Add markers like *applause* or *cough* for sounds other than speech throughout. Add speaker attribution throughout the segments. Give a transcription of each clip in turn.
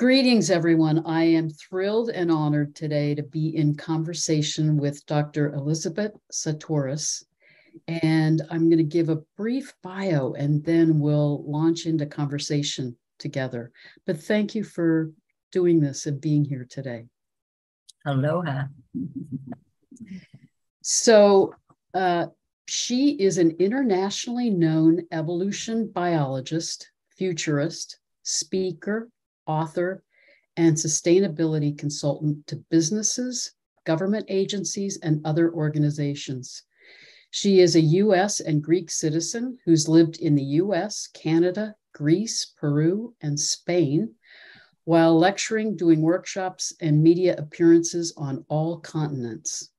Speaker 1: Greetings, everyone. I am thrilled and honored today to be in conversation with Dr. Elisabet Sahtouris. And I'm going to give a brief bio and then we'll launch into conversation together. But thank you for doing this and being here today.
Speaker 2: Aloha.
Speaker 1: So, uh, she is an internationally known evolution biologist, futurist, speaker, author, and sustainability consultant to businesses, government agencies, and other organizations. She is a US and Greek citizen who's lived in the US, Canada, Greece, Peru, and Spain, while lecturing, doing workshops, and media appearances on all continents.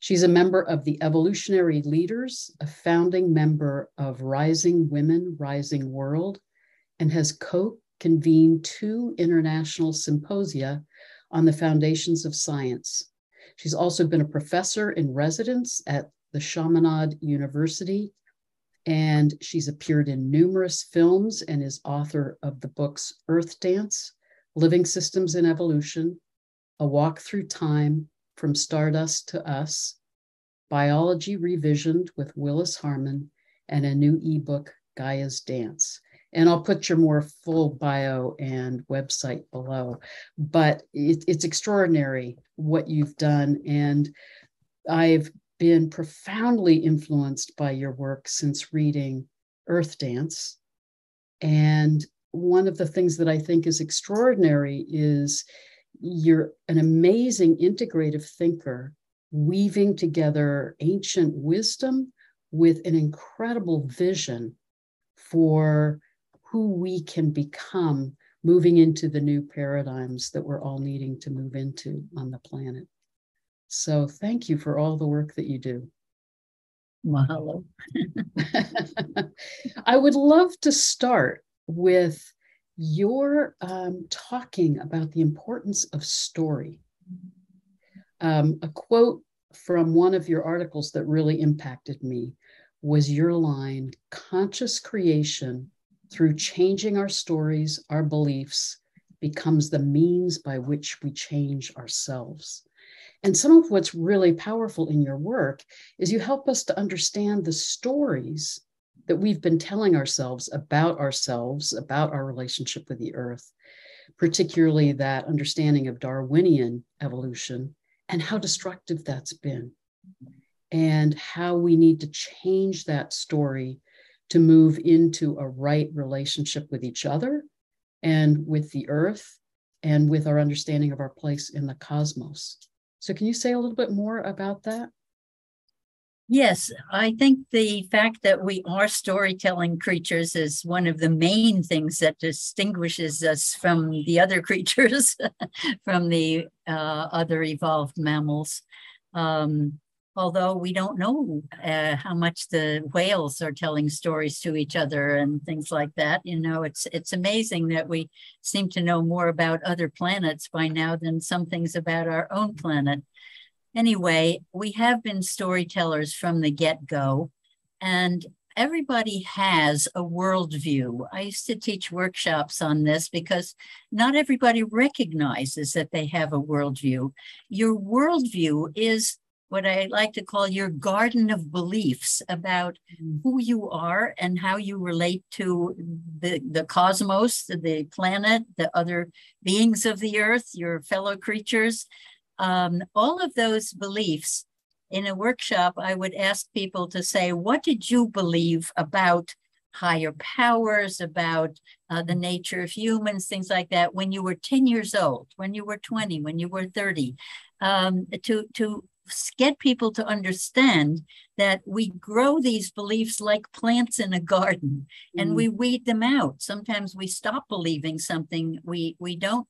Speaker 1: She's a member of the Evolutionary Leaders, a founding member of Rising Women, Rising World, and has co convened two international symposia on the foundations of science. She's also been a professor in residence at the Chaminade University, and she's appeared in numerous films and is author of the books Earth Dance, Living Systems in Evolution, A Walk Through Time, From Stardust to Us, Biology Revisioned with Willis Harman, and a new ebook, Gaia's Dance. And I'll put your more full bio and website below. But it, it's extraordinary what you've done. And I've been profoundly influenced by your work since reading Earth Dance. And one of the things that I think is extraordinary is you're an amazing integrative thinker, weaving together ancient wisdom with an incredible vision for who we can become moving into the new paradigms that we're all needing to move into on the planet. So thank you for all the work that you do.
Speaker 2: Mahalo. *laughs*
Speaker 1: I would love to start with your um, talking about the importance of story. Um, a quote from one of your articles that really impacted me was your line conscious creation through changing our stories, our beliefs, becomes the means by which we change ourselves. And some of what's really powerful in your work is you help us to understand the stories that we've been telling ourselves about ourselves, about our relationship with the earth, particularly that understanding of Darwinian evolution and how destructive that's been, and how we need to change that story to move into a right relationship with each other and with the earth and with our understanding of our place in the cosmos. So, can you say a little bit more about that?
Speaker 2: Yes, I think the fact that we are storytelling creatures is one of the main things that distinguishes us from the other *laughs* creatures, from the uh, other evolved mammals. Um, although we don't know uh, how much the whales are telling stories to each other and things like that. You know, it's it's amazing that we seem to know more about other planets by now than some things about our own planet. Anyway, we have been storytellers from the get-go, and everybody has a worldview. I used to teach workshops on this because not everybody recognizes that they have a worldview. Your worldview is what I like to call your garden of beliefs about mm. who you are and how you relate to the, the cosmos, the planet, the other beings of the earth, your fellow creatures. Um, all of those beliefs in a workshop, I would ask people to say, What did you believe about higher powers, about uh, the nature of humans, things like that, when you were 10 years old, when you were 20, when you were 30? Um, to, to get people to understand that we grow these beliefs like plants in a garden and mm. we weed them out. Sometimes we stop believing something, we, we don't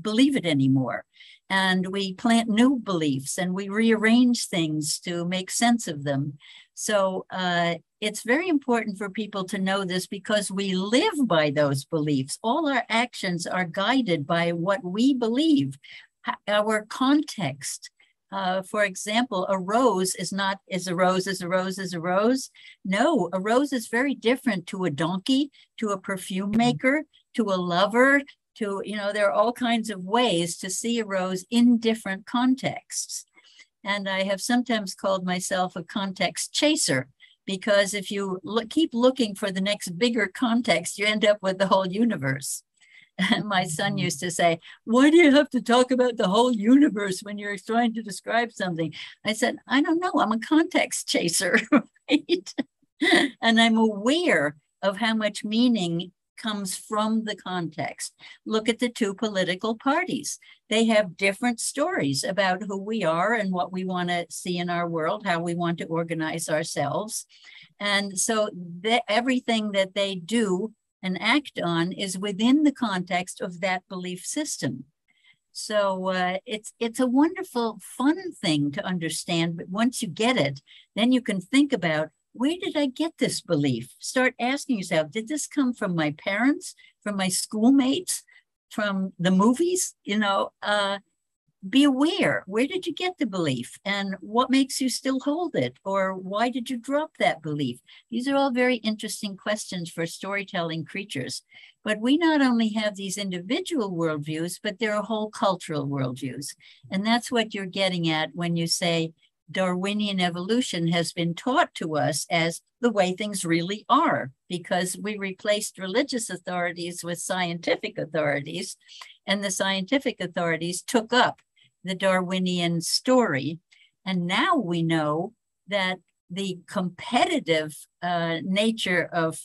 Speaker 2: believe it anymore. And we plant new beliefs and we rearrange things to make sense of them. So uh, it's very important for people to know this because we live by those beliefs. All our actions are guided by what we believe, our context, uh, for example, a rose is not is a rose is a rose is a rose. No, a rose is very different to a donkey, to a perfume mm-hmm. maker, to a lover, to, you know, there are all kinds of ways to see a rose in different contexts. And I have sometimes called myself a context chaser because if you look, keep looking for the next bigger context, you end up with the whole universe. And *laughs* my son mm-hmm. used to say, Why do you have to talk about the whole universe when you're trying to describe something? I said, I don't know. I'm a context chaser, *laughs* right? and I'm aware of how much meaning comes from the context. Look at the two political parties. They have different stories about who we are and what we want to see in our world, how we want to organize ourselves. And so the, everything that they do and act on is within the context of that belief system. So uh, it's it's a wonderful, fun thing to understand. But once you get it, then you can think about where did I get this belief? Start asking yourself, did this come from my parents, from my schoolmates, from the movies? You know, uh, be aware. Where did you get the belief? And what makes you still hold it? Or why did you drop that belief? These are all very interesting questions for storytelling creatures. But we not only have these individual worldviews, but there are whole cultural worldviews. And that's what you're getting at when you say, Darwinian evolution has been taught to us as the way things really are, because we replaced religious authorities with scientific authorities, and the scientific authorities took up the Darwinian story. And now we know that the competitive uh, nature of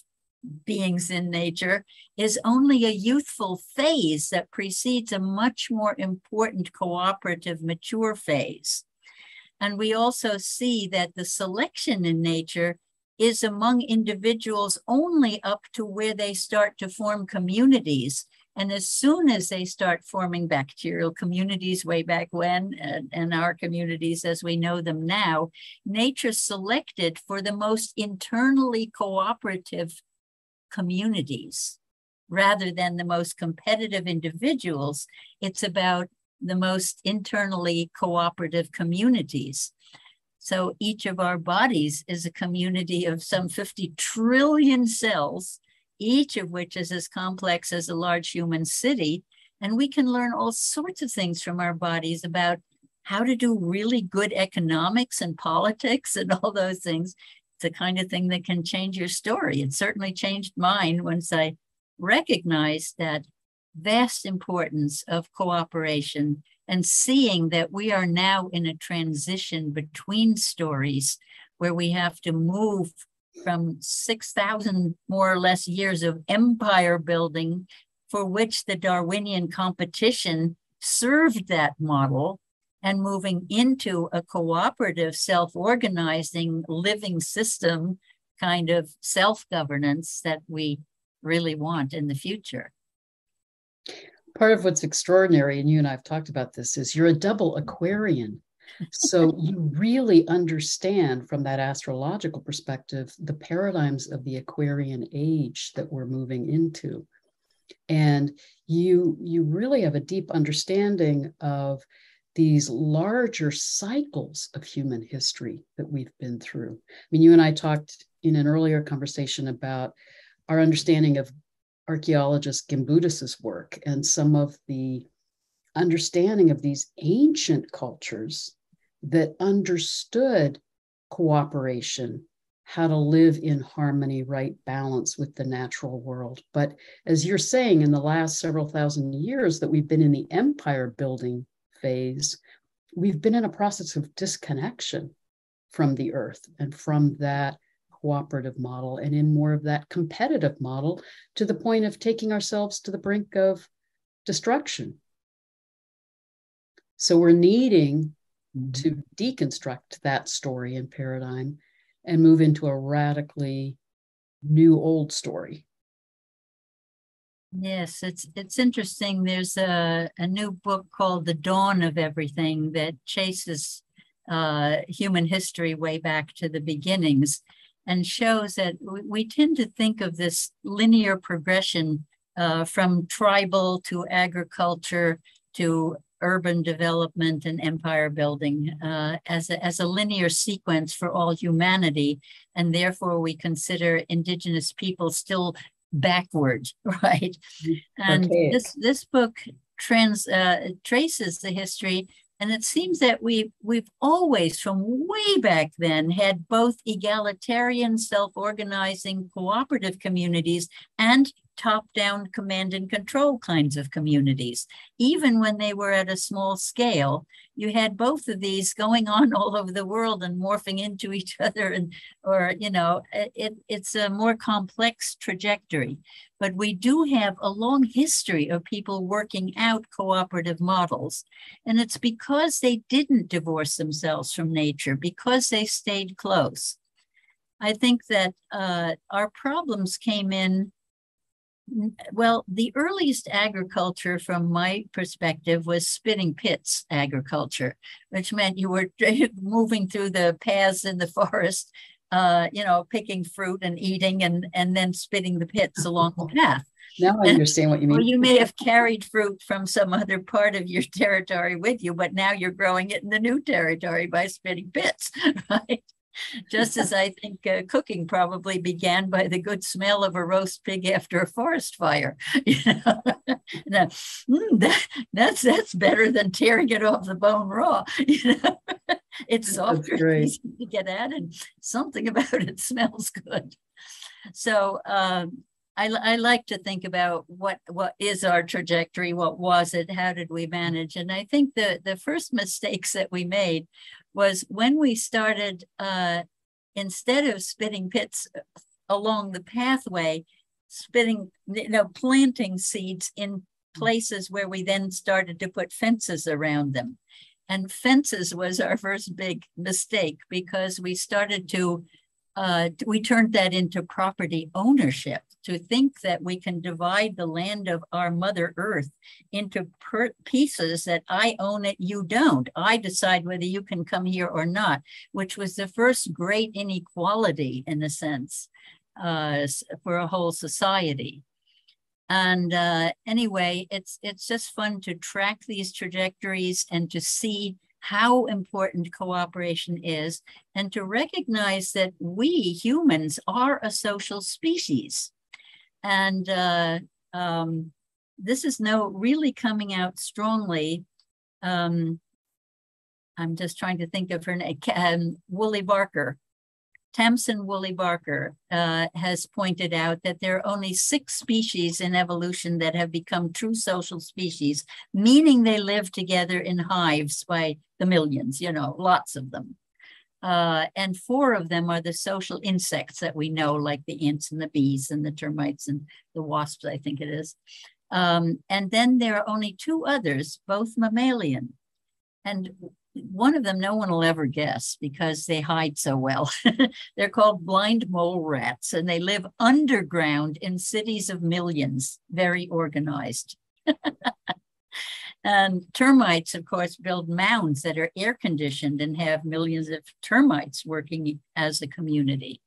Speaker 2: beings in nature is only a youthful phase that precedes a much more important cooperative mature phase. And we also see that the selection in nature is among individuals only up to where they start to form communities. And as soon as they start forming bacterial communities way back when, and, and, our communities as we know them now, nature selected for the most internally cooperative communities rather than the most competitive individuals. It's about the most internally cooperative communities. So each of our bodies is a community of some 50 trillion cells, each of which is as complex as a large human city. And we can learn all sorts of things from our bodies about how to do really good economics and politics and all those things. It's the kind of thing that can change your story. It certainly changed mine once I recognized that vast importance of cooperation and seeing that we are now in a transition between stories where we have to move from 6,000 more or less years of empire building for which the Darwinian competition served that model and moving into a cooperative, self organizing, living system kind of self governance that we really want in the future
Speaker 1: part of what's extraordinary, and you and I have talked about this, is you're a double Aquarian. So you really understand from that astrological perspective the paradigms of the Aquarian age that we're moving into. And you you really have a deep understanding of these larger cycles of human history that we've been through. I mean, you and I talked in an earlier conversation about our understanding of archaeologist Gimbutas's work and some of the understanding of these ancient cultures that understood cooperation, how to live in harmony, right balance with the natural world. But as you're saying, in the last several thousand years that we've been in the empire building phase, we've been in a process of disconnection from the earth and from that cooperative model and in more of that competitive model to the point of taking ourselves to the brink of destruction. So we're needing mm-hmm. to deconstruct that story and paradigm and move into a radically new old story.
Speaker 2: Yes, it's it's interesting. There's a, a new book called The Dawn of Everything that chases uh, human history way back to the beginnings and shows that we tend to think of this linear progression uh, from tribal to agriculture to urban development and empire building uh, as, a, as a linear sequence for all humanity. And therefore, we consider indigenous people still backward, *laughs* right? And okay. this this book trans uh, traces the history, and it seems that we we've always, from way back then, had both egalitarian, self-organizing, cooperative communities and top down command and control kinds of communities. Even when they were at a small scale, you had both of these going on *laughs* all over the world and morphing into each *laughs* other. And, or, you know, it, it's a more complex trajectory. But we do have a long history of people working out cooperative models. And it's because they didn't divorce themselves from nature, because they stayed close. I think that uh, our problems came in well, the earliest agriculture, from my perspective, was spitting pits agriculture, which meant you were *laughs* moving through the paths in the forest, uh, you know, picking fruit and eating, and and then spitting the pits along the *laughs* path.
Speaker 1: Now I understand what you mean.
Speaker 2: Or you may have carried fruit from some other part of your *laughs* territory with you, but now you're growing it in the new territory by spitting pits, right? Just as I think uh, cooking probably began by the good smell of a roast pig after a forest fire. *laughs* You know, *laughs* now, mm, that, that's that's better than tearing it off the bone raw. *laughs* You know, it's softer, to get at, and something about it smells good. So. Um, I, I, like to think about what what is our trajectory, what was it, how did we manage, and I think the the first mistakes that we made was when we started, uh, instead of spitting pits along the pathway, spitting, you know, planting seeds in places where we then started to put fences around them. And fences was our first big mistake because we started to, uh, we turned that into property ownership to think that we can divide the land of our Mother Earth into per- pieces that I own it, you don't. I decide whether you can come here or not, which was the first great inequality, in a sense, uh, for a whole society. And uh, anyway, it's it's just fun to track these trajectories and to see how important cooperation is and to recognize that we humans are a social species. And uh, um, this is now really coming out strongly. Um, I'm just trying to think of her name, um, Woolley Barker. Tamsin Woolley Barker uh, has pointed out that there are only six species in evolution that have become true social species, meaning they live together in hives by the millions, you know, lots of them. Uh, and four of them are the social insects that we know, like the ants and the bees and the termites and the wasps, I think it is. Um, and then there are only two others, both mammalian. And one of them no one will ever guess because they hide so well. *laughs* They're called blind mole rats and they live underground in cities of millions, very organized. *laughs* And termites, of course, build mounds that are air conditioned and have millions of termites working as a community.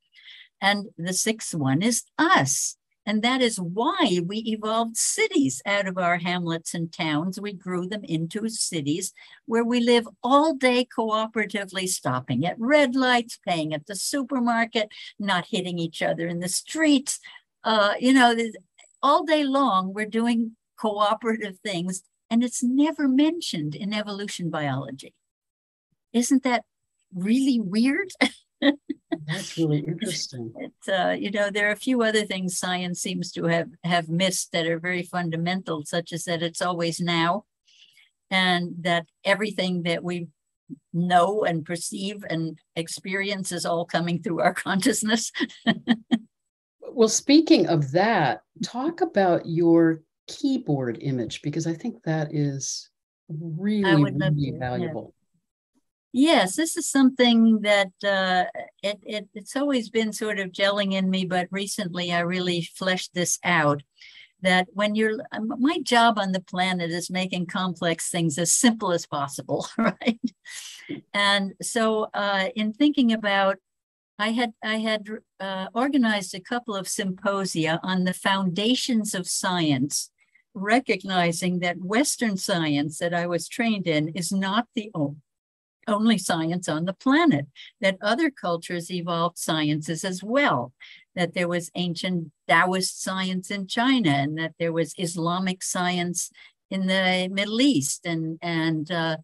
Speaker 2: And the sixth one is us. And that is why we evolved cities out of our hamlets and towns. We grew them into cities where we live all day cooperatively, stopping at red lights, paying at the supermarket, not hitting each other in the streets. Uh, you know, all day long, we're doing cooperative things and it's never mentioned in evolution biology. Isn't that really weird? *laughs*
Speaker 1: That's really interesting.
Speaker 2: Uh, you know, there are a few other things science seems to have, have missed that are very fundamental, such as that it's always now, and that everything that we know and perceive and experience is all coming through our *laughs* consciousness.
Speaker 1: well, speaking of that, talk about your keyboard image because I think that is really, really valuable.
Speaker 2: Yes, this is something that uh, it, it, it's always been sort of gelling in me, but recently I really fleshed this out. That when you're, um, my job on the planet is making complex things as simple as possible, *laughs* right? And so, uh, in thinking about I had I had uh, organized a couple of symposia on the foundations of science, recognizing that Western science that I was trained in is not the only science on the planet, that other cultures evolved sciences as well. that there was ancient Taoist science in China and that there was Islamic science in the Middle East and and uh,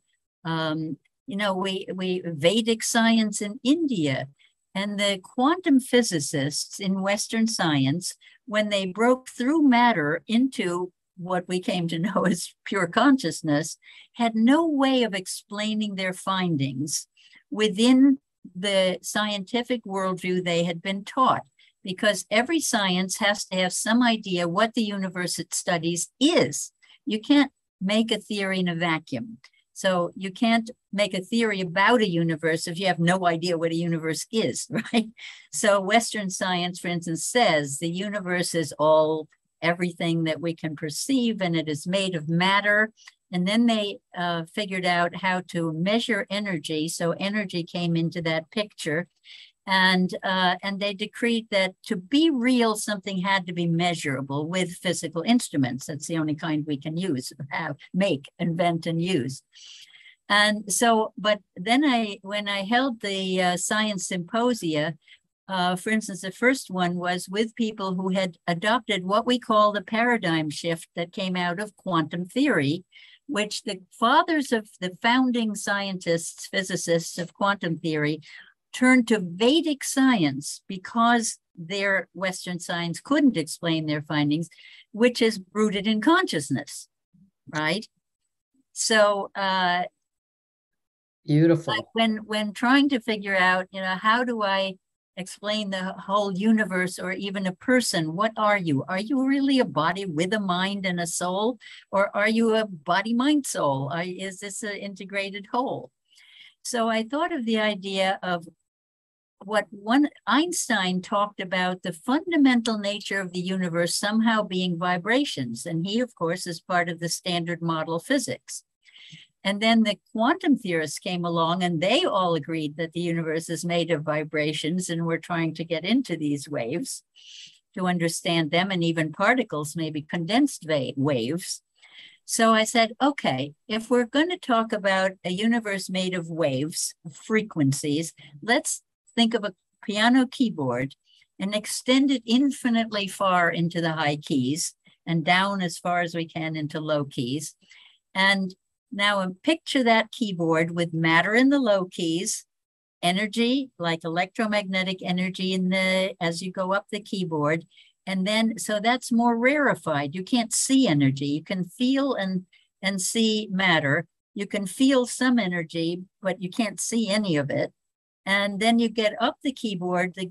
Speaker 2: um, you know we we Vedic science in India and the quantum physicists in Western science when they broke through matter into what we came to *laughs* know as pure consciousness had no way of explaining their findings within the scientific worldview they had been taught because every science has to have some idea what the universe it studies is. You can't make a theory in a vacuum. So you can't make a theory about a universe if you have no idea what a universe is, *laughs* right? So Western science, for instance, says the universe is all everything that we can perceive and it is made of matter. And then they uh, figured out how to measure energy. So energy came into that picture and uh, and they decreed that to be real, something had to be measurable with physical instruments. That's the only kind we can use, have, make, invent, and use. And so, but then I, when I held the uh, science symposia, uh, for instance, the first one was with people who had adopted what we call the paradigm shift that came out of quantum theory, which the fathers of the founding scientists, physicists of quantum theory turned to Vedic science because their Western science couldn't explain their findings, which is rooted in consciousness, right? So, uh,
Speaker 1: beautiful.
Speaker 2: When when trying to figure out, you know, how do I explain the whole universe or even a person? What are you? Are you really a body with a mind and a soul, or are you a body, mind, soul? Is this an integrated whole? So I thought of the idea of what one Einstein talked about the fundamental nature of the universe somehow being vibrations. And he, of course, is part of the standard model physics. And then the quantum theorists came along and they all agreed that the universe is made of vibrations. And we're trying to get into these waves to understand them and even particles, maybe condensed waves. So I said, okay, if we're going to talk about a universe made of waves, frequencies, let's think of a piano keyboard and extend it infinitely far into the high keys and down as far as we can into low keys. And now picture that keyboard with matter in the low keys, energy like electromagnetic energy in the as you go up the keyboard, and then so that's more rarefied. You can't see energy. You can feel and and see matter. You can feel some energy but you can't see any of it. And then you get up the keyboard the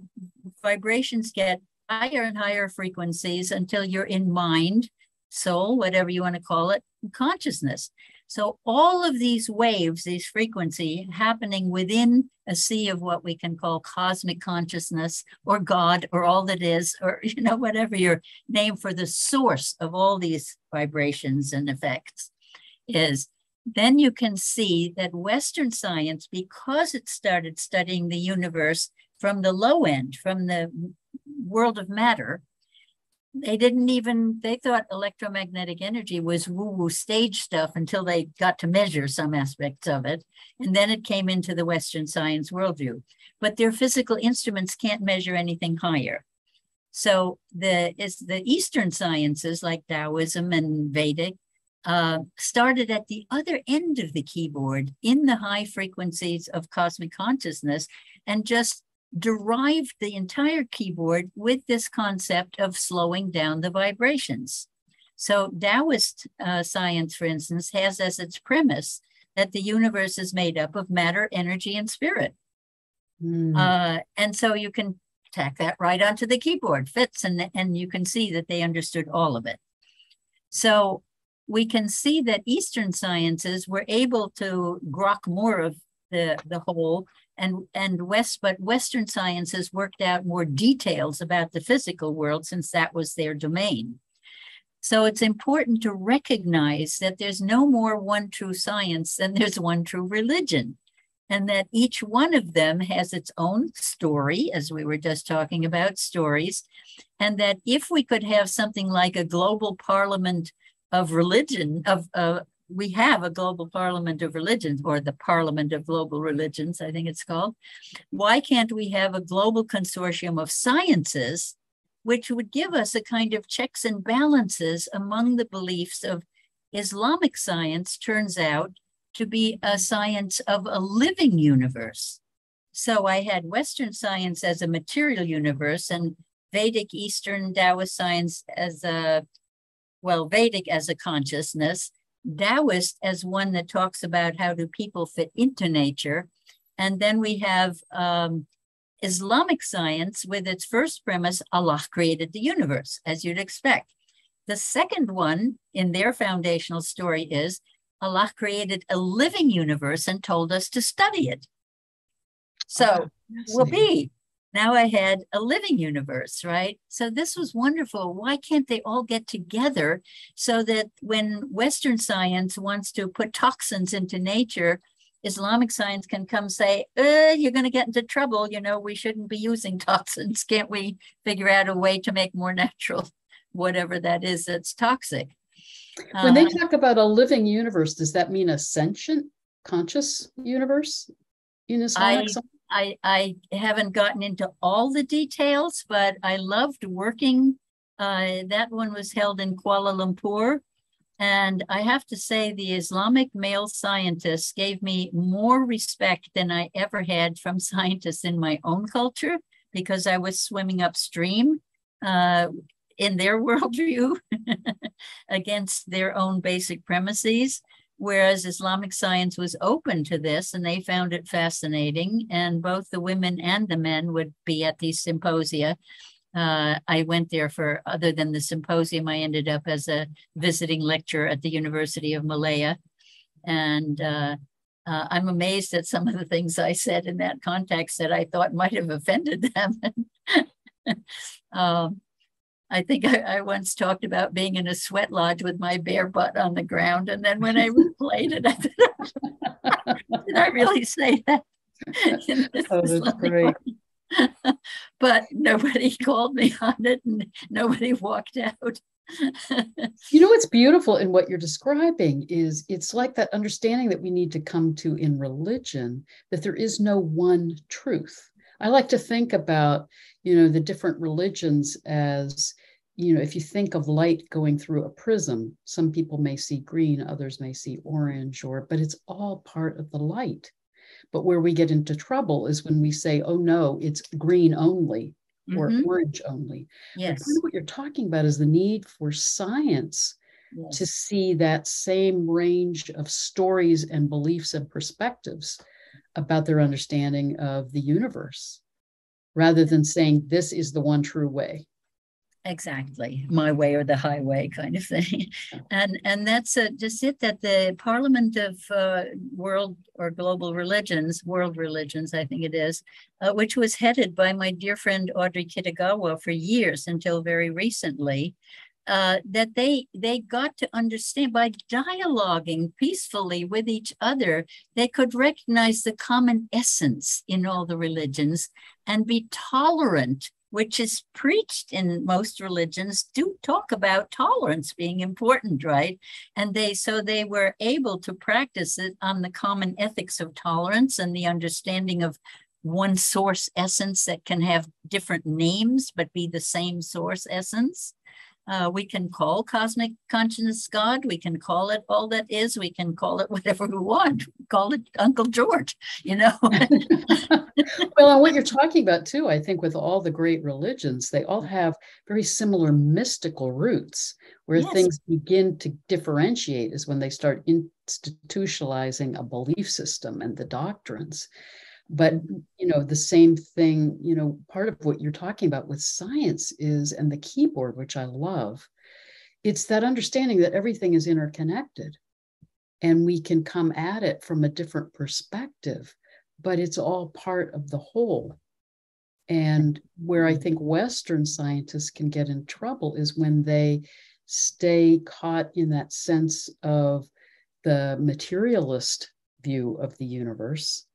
Speaker 2: vibrations get higher and higher frequencies until you're in mind soul whatever you want to call it consciousness so all of these waves, these frequency happening within a sea of what we can call cosmic consciousness or God or all that is, or *laughs* you know, whatever your name for the source of all these vibrations and effects is, then you can see that Western science, because it started studying the universe from the low end, from the world of matter, they didn't even they thought electromagnetic energy was woo woo stage stuff until they got to measure some aspects of it and then it came into the western science worldview. But their physical instruments can't measure anything higher. So the is the eastern sciences like taoism and vedic uh, started at the other end of the keyboard in the high frequencies of cosmic consciousness and just derived the entire keyboard with this concept of slowing down the vibrations. So Taoist uh, science, for instance, has as its premise that the universe is made up of matter, energy, and spirit. Mm. Uh, and so you can tack that right onto the keyboard, fits, and, and you can see that they understood all of it. So we can see that Eastern sciences were able to grok more of the, the whole and and west but western science has worked out more details about the physical world since that was their domain. So it's important to recognize that there's no more one true science than there's one true religion and that each one of them has its own story as we were just talking about stories and that if we could have something like a global parliament of religion of uh, we have a global parliament of religions or the parliament of global religions, I think it's called. Why can't we have a global consortium of sciences, which would give us a kind of checks and balances among the beliefs of Islamic science turns out to be a science of a living universe. So I had Western science as a material universe and Vedic Eastern Taoist science as a, well, Vedic as a consciousness, Taoist as one that talks about how do people fit into nature. And then we have um, Islamic science with its first premise Allah created the universe, as you'd expect. The second one in their foundational story is Allah created a living universe and told us to study it. So, oh, will be now I had a living universe, right? So this was wonderful. Why can't they all get together so that when Western science wants to put toxins into nature, Islamic science can come say, uh, you're going to get into trouble. You know, we shouldn't be using *laughs* toxins. Can't we figure out a way to make more natural *laughs* whatever that is that's toxic?
Speaker 1: When they uh, talk about a living universe, does that mean a sentient, conscious universe in Islamic
Speaker 2: I, science? I, I haven't gotten into all the details, but I loved working. Uh, that one was held in Kuala Lumpur. And I have to say, the Islamic male scientists gave me more respect than I ever had from *laughs* scientists in my own culture because I was swimming upstream uh, in their *laughs* worldview *laughs* against their own basic premises whereas Islamic science was open to this and they found it fascinating. And both the women and the men would be at these symposia. Uh, I went there for, other than the symposium, I ended up as a visiting lecturer at the University of Malaya. And uh, uh, I'm amazed at some of the things I said in that context that I thought might have offended them. *laughs* um, I think I, I, once talked about being in a sweat lodge with my bare butt on the ground. And then when I *laughs* replayed it, I thought, *laughs* did I really say that? *laughs*
Speaker 1: oh, that's great.
Speaker 2: but nobody called me on it and nobody walked out.
Speaker 1: you know what's beautiful in what you're describing is it's like that understanding that we need to come to in religion that there is no one truth I like to think about, you know, the different religions as, you know, if you think of light going through a prism, some people may see green, others may see orange, or, but it's all part of the light. But where we get into trouble is when we say, oh no, it's green only or mm-hmm. orange only.
Speaker 2: Yes.
Speaker 1: But what you're talking about is the need for science yes. to see that same range of stories and beliefs and perspectives about their understanding of the universe rather than saying this is the one true way.
Speaker 2: Exactly. My way or the highway kind of thing. *laughs* And and that's uh, just it that the parliament of uh, world or global religions world religions i think it is uh, which was headed by my dear friend audrey kitagawa for years until very recently uh, that they they got to understand by dialoguing peacefully with each other they could recognize the common essence in all the religions and be tolerant which is preached in most religions do talk about tolerance being important right and they so they were able to practice it on the common ethics of tolerance and the understanding of one source essence that can have different names but be the same source essence uh, we can call cosmic consciousness God. We can call it all that is. We can call it *laughs* whatever we want. Call it Uncle George, you know. *laughs*
Speaker 1: well, and what you're talking about too, I think, with all the great religions, they all have very similar mystical roots. Where yes. things begin to differentiate is when they start institutionalizing a belief system and the doctrines but mm-hmm. you know the same thing you know part of what you're talking about with science is and the keyboard which i love it's that understanding that everything is interconnected and we can come at it from a different perspective but it's all part of the whole and where i think western scientists can get in trouble is when they stay caught in that sense of the materialist view of the universe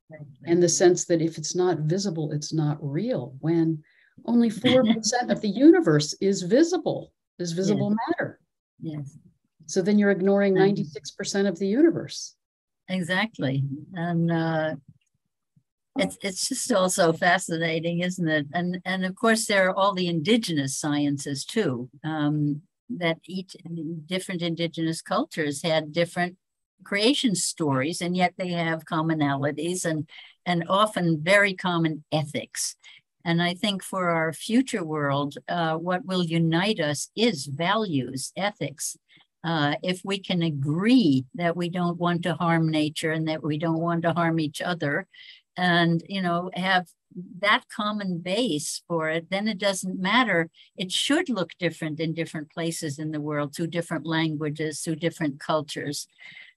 Speaker 1: and the sense that if it's not visible, it's not real, when only *laughs* 4% of the universe is visible, is visible
Speaker 2: yes.
Speaker 1: matter.
Speaker 2: Yes.
Speaker 1: So then you're ignoring 96% of the universe.
Speaker 2: Exactly. And uh, it's it's just also fascinating, isn't it? And and of course there are all the indigenous sciences too. Um, that each different indigenous cultures had different creation stories, and yet they have commonalities and and often very common ethics. And I think for our future world, uh, what will unite us is values, ethics. Uh, if we can agree that we don't want to harm nature and that we don't want to harm each other, and you know have that common base for it, then it doesn't matter. It should look different in different places in the world, through different languages, through different cultures.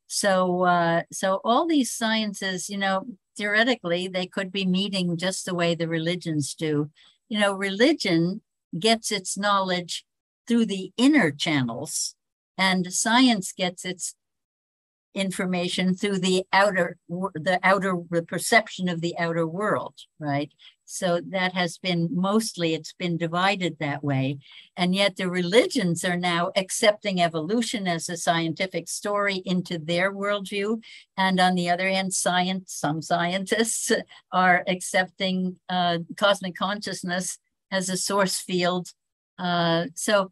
Speaker 2: So, uh, so all these sciences, you know, theoretically, they could be meeting just the way the religions do. You know, religion gets its knowledge through the inner channels, and science gets its information through the outer the outer the perception of the outer world right? So that has been mostly it's been divided that way. And yet the religions are now accepting evolution as a scientific story into their worldview. And on the other hand science some scientists *laughs* are accepting uh, cosmic consciousness as a source field. Uh, so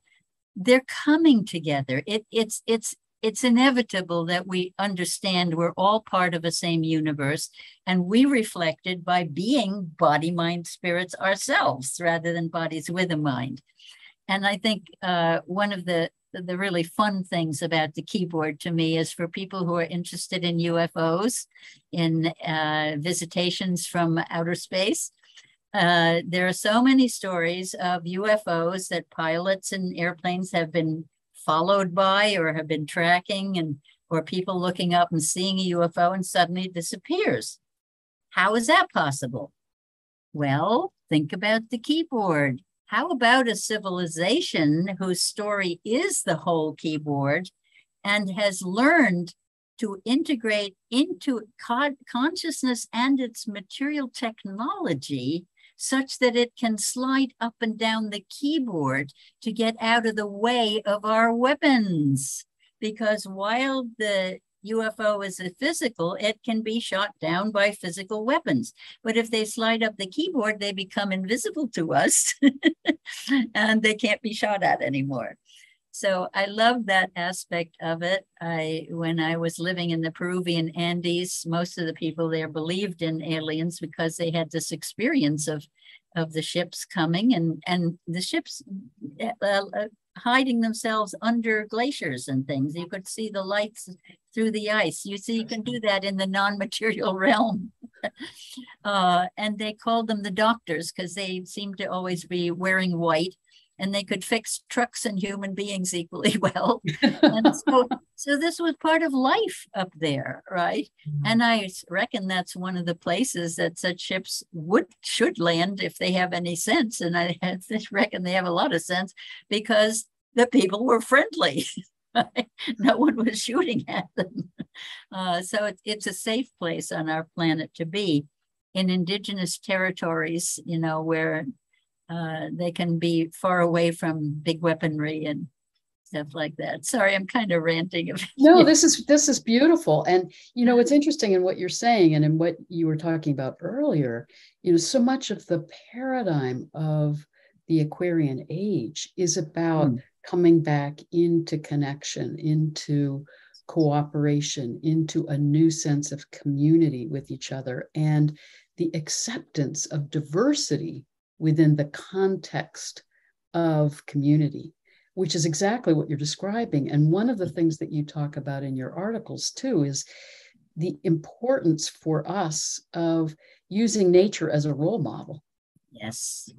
Speaker 2: they're coming together. It, it's it's it's inevitable that we understand we're all part of a same universe and we reflected by being body mind spirits ourselves rather than bodies with a mind. And i think uh, one of the the really fun things about the keyboard to me is for people who are interested in ufos in uh, visitations from outer space uh, there are so many stories of UFOs that pilots and airplanes have been followed by or have been tracking and or people looking up and seeing a UFO and suddenly it disappears. How is that possible? Well, think about the keyboard. How about a civilization whose story is the whole keyboard and has learned to integrate into consciousness and its material technology such that it can slide up and down the keyboard to get out of the way of our weapons. Because while the UFO is a physical, it can be shot down by physical weapons. But if they slide up the keyboard, they become invisible to us *laughs* and they can't be shot at anymore. So I love that aspect of it. I when I was living in the Peruvian Andes, most of the people there believed in aliens because they had this experience of of the ships coming and and the ships uh, uh, hiding themselves under glaciers and things. You could see the lights through the ice. You see, you can do that in the non-material *laughs* realm. uh, and they called them the doctors because they seemed to always be wearing white and they could fix trucks and human beings equally *laughs* well. and *laughs* so, so this was part of life up there, right? Mm-hmm. And I reckon that's one of the places that such ships would should land if they have any sense. And I, *laughs* I reckon they have a lot of sense because the people were friendly. no one was shooting at them. Uh, so it, it's a safe place on our planet to be in indigenous territories, you know, where uh, they can be far away from big weaponry and stuff like that. Sorry, I'm kind of ranting.
Speaker 1: no, this is this is beautiful, and you know it's interesting in what you're saying and in what you were talking about earlier. You know, so much of the paradigm of the Aquarian age is about mm. coming back into connection, into cooperation, into a new sense of community with each other, and the acceptance of diversity within the context of community, which is exactly what you're describing. And one of the things that you talk about in your articles too is the importance for us of using nature as a role model.
Speaker 2: Yes.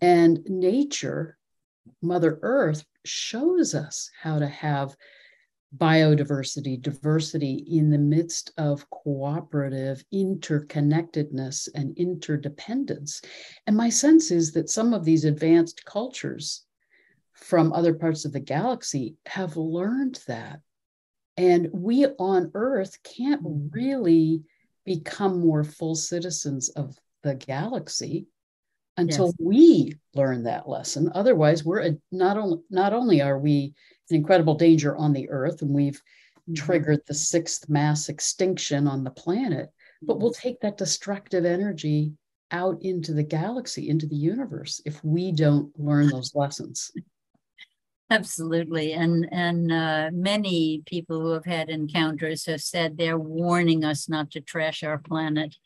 Speaker 1: And nature, Mother Earth, shows us how to have biodiversity, diversity in the midst of cooperative interconnectedness and interdependence. And my sense is that some of these advanced cultures from other parts of the galaxy have learned that. And we on Earth can't mm-hmm. really become more full citizens of the galaxy until yes. we learn that lesson. Otherwise, we're not only not only are we an incredible danger on the earth and we've
Speaker 2: Mm-hmm.
Speaker 1: triggered the sixth mass extinction on the planet but we'll take that destructive energy out into the galaxy into the universe if we don't learn those lessons
Speaker 2: Absolutely, and and uh, many people who have had encounters have said they're warning us not to trash our planet,